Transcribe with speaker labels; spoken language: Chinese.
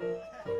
Speaker 1: 了。